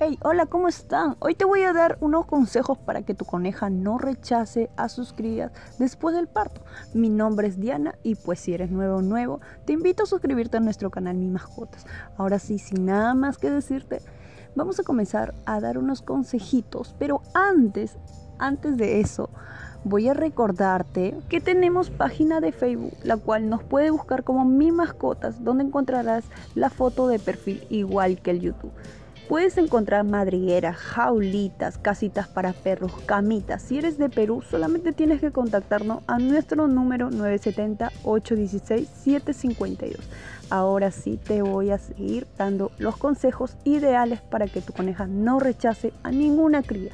Hey, hola, ¿cómo están? Hoy te voy a dar unos consejos para que tu coneja no rechace a sus crías después del parto. Mi nombre es Diana y pues si eres nuevo o nuevo, te invito a suscribirte a nuestro canal Mi Mascotas. Ahora sí, sin nada más que decirte, vamos a comenzar a dar unos consejitos, pero antes, antes de eso, voy a recordarte que tenemos página de Facebook, la cual nos puede buscar como Mi Mascotas, donde encontrarás la foto de perfil igual que el YouTube. Puedes encontrar madrigueras, jaulitas, casitas para perros, camitas. Si eres de Perú, solamente tienes que contactarnos a nuestro número 970-816-752. Ahora sí te voy a seguir dando los consejos ideales para que tu coneja no rechace a ninguna cría.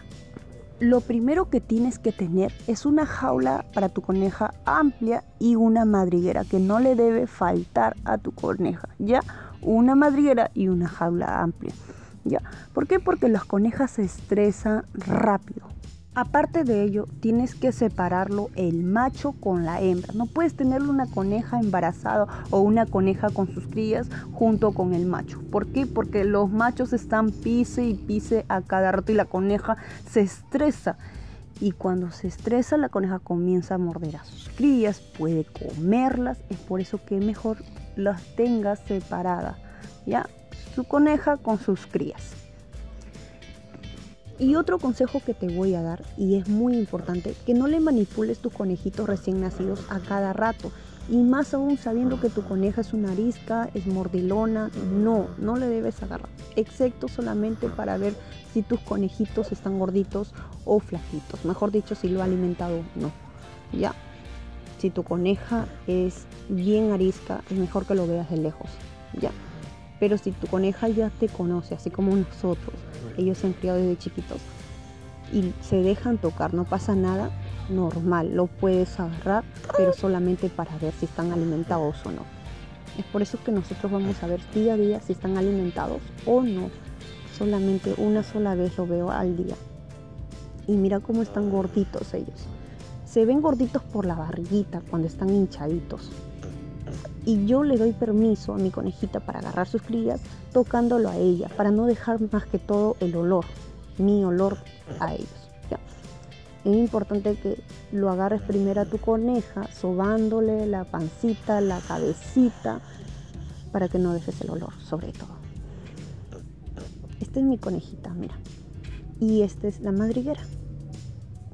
Lo primero que tienes que tener es una jaula para tu coneja amplia y una madriguera que no le debe faltar a tu coneja, ¿ya? Una madriguera y una jaula amplia. ¿Por qué? Porque las conejas se estresan rápido. Aparte de ello, tienes que separarlo el macho con la hembra. No puedes tener una coneja embarazada o una coneja con sus crías junto con el macho. ¿Por qué? Porque los machos están pise y pise a cada rato y la coneja se estresa. Y cuando se estresa, la coneja comienza a morder a sus crías, puede comerlas. Es por eso que mejor las tengas separadas. ¿Ya? Su coneja con sus crías. Y otro consejo que te voy a dar, y es muy importante, que no le manipules tus conejitos recién nacidos a cada rato. Y más aún sabiendo que tu coneja es una arisca, es mordilona, no, no le debes agarrar. Excepto solamente para ver si tus conejitos están gorditos o flaquitos. Mejor dicho, si lo ha alimentado no. Ya. Si tu coneja es bien arisca, es mejor que lo veas de lejos. Ya. Pero si tu coneja ya te conoce, así como nosotros, ellos se han criado desde chiquitos y se dejan tocar, no pasa nada, normal, lo puedes agarrar, pero solamente para ver si están alimentados o no. Es por eso que nosotros vamos a ver día a día si están alimentados o no. Solamente una sola vez lo veo al día. Y mira cómo están gorditos ellos. Se ven gorditos por la barriguita cuando están hinchaditos y yo le doy permiso a mi conejita para agarrar sus crías tocándolo a ella, para no dejar más que todo el olor, mi olor a ellos. Es importante que lo agarres primero a tu coneja, sobándole la pancita, la cabecita, para que no dejes el olor, sobre todo. Esta es mi conejita, mira. Y esta es la madriguera.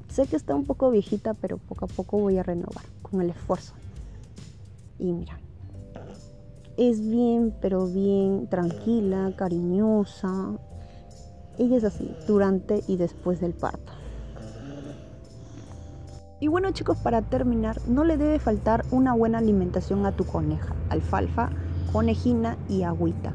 Sé que está un poco viejita, pero poco a poco voy a renovar con el esfuerzo. Y mira, es bien, pero bien tranquila, cariñosa. Ella es así, durante y después del parto. Y bueno chicos, para terminar, no le debe faltar una buena alimentación a tu coneja. Alfalfa, conejina y agüita.